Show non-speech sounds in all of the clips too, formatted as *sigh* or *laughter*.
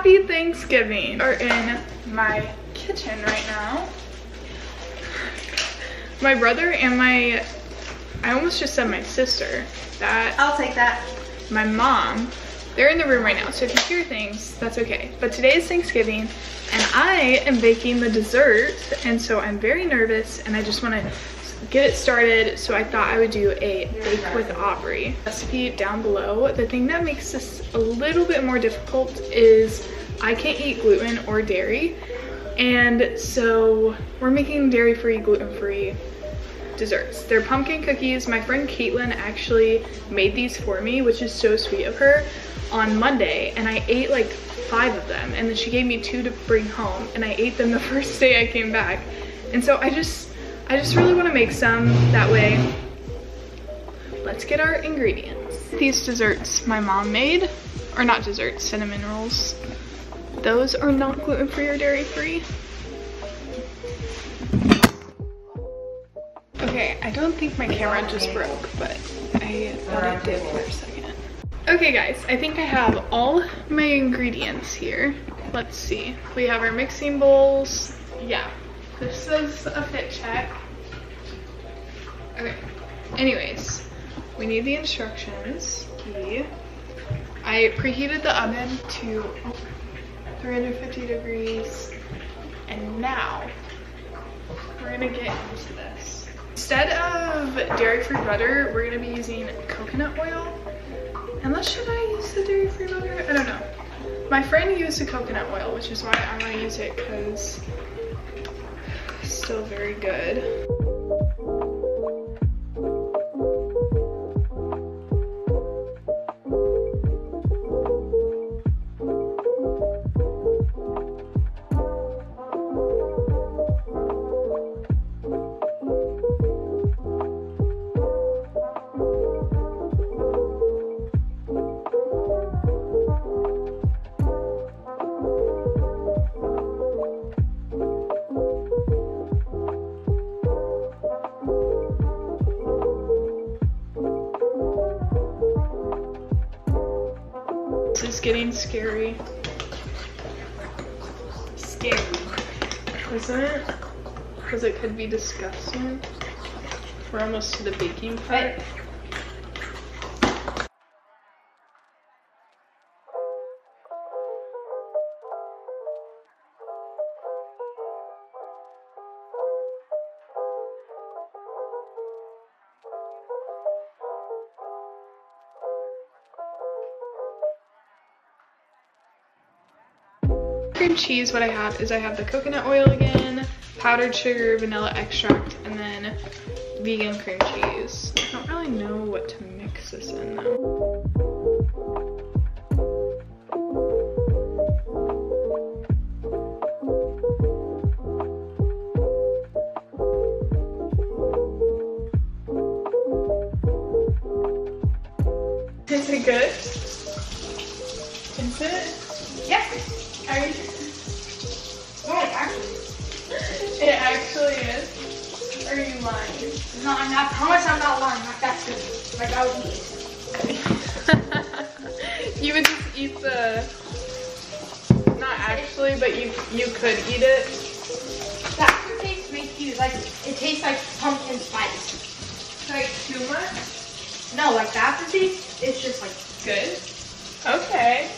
Happy Thanksgiving. We're in my kitchen right now. My brother and my, I almost just said my sister, that I'll take that. my mom, they're in the room right now. So if you hear things, that's okay. But today is Thanksgiving and I am baking the dessert. And so I'm very nervous and I just want to get it started. So I thought I would do a bake with Aubree recipe down below. The thing that makes this a little bit more difficult is I can't eat gluten or dairy. And so we're making dairy-free, gluten-free desserts. They're pumpkin cookies. My friend Caitlin actually made these for me, which is so sweet of her, on Monday. And I ate like five of them. And then she gave me two to bring home. And I ate them the *laughs* first day I came back. And so I just, I just really want to make some that way. Let's get our ingredients. These desserts my mom made, or not desserts, cinnamon rolls. Those are not gluten-free or dairy-free. Okay, I don't think my camera just broke, but I thought it did for a second. Okay guys, I think I have all my ingredients here. Let's see. We have our mixing bowls. Yeah, this is a fit check. Okay, anyways, we need the instructions. Key. I preheated the oven to 350 degrees. And now, we're gonna get into this. Instead of dairy-free butter, we're gonna be using coconut oil. Unless should I use the dairy-free butter? I don't know. My friend used the coconut oil, which is why I'm gonna use it because still very good. Getting scary. Scary. Isn't it? Because it could be disgusting. We're almost to the baking part. Cream cheese, what I have is I have the coconut oil again, powdered sugar, vanilla extract, and then vegan cream cheese. I don't really know what to mix this in though. Not. I promise I'm not lying. Like, that's good. Like, I would eat *laughs* you would just eat the. Not actually, but you you could eat it. The aftertaste makes you, like, it tastes like pumpkin spice. Like too much. No, like, the aftertaste, it's just like, Good. Okay.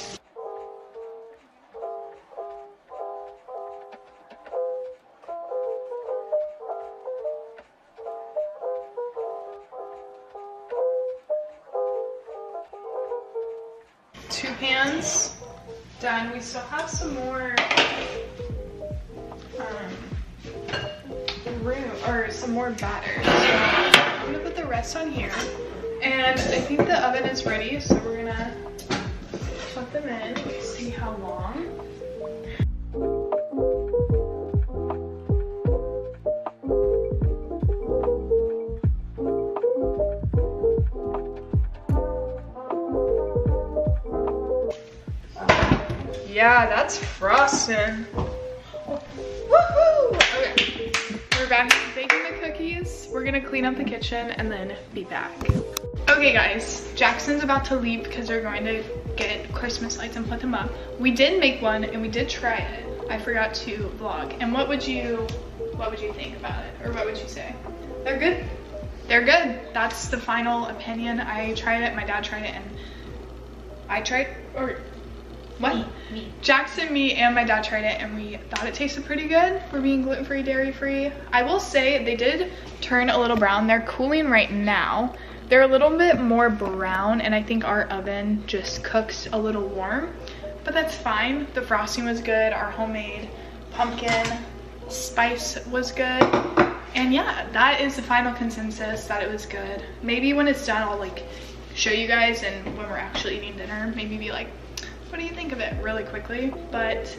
Two pans done. We still have some more um, room or some more batter. So I'm gonna put the rest on here. And I think the oven is ready, so we're gonna put them in, see how long. Yeah, that's frosting. Woohoo! Okay, we're back baking the cookies. We're gonna clean up the kitchen and then be back. Okay guys, Jackson's about to leave because they're going to get Christmas lights and put them up. We did make one and we did try it. I forgot to vlog. And what would you, what would you think about it? Or what would you say? They're good. They're good. That's the final opinion. I tried it, my dad tried it, and I tried, or what? Me, me. Jackson, me, and my dad tried it, and we thought it tasted pretty good for being gluten-free, dairy-free. I will say they did turn a little brown. They're cooling right now. They're a little bit more brown, and I think our oven just cooks a little warm, but that's fine. The frosting was good. Our homemade pumpkin spice was good. And yeah, that is the final consensus that it was good. Maybe when it's done, I'll like show you guys and when we're actually eating dinner, maybe be like, what do you think of it really quickly? But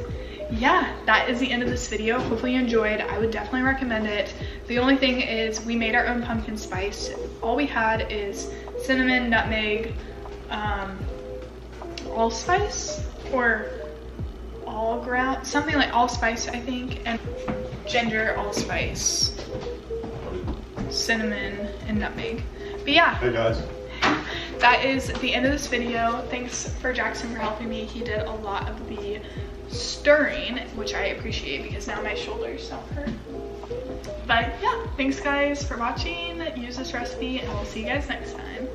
yeah, that is the end of this video. Hopefully you enjoyed. I would definitely recommend it. The only thing is we made our own pumpkin spice. All we had is cinnamon, nutmeg, um, allspice or all ground, something like allspice, I think, and ginger, allspice, cinnamon, and nutmeg. But yeah, Hey guys. That is the end of this video. Thanks for Jackson for helping me. He did a lot of the stirring, which I appreciate because now my shoulders don't hurt. But yeah, thanks guys for watching. Use this recipe and we'll see you guys next time.